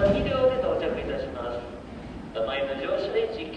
の肥で到着いたします。名前の乗車位置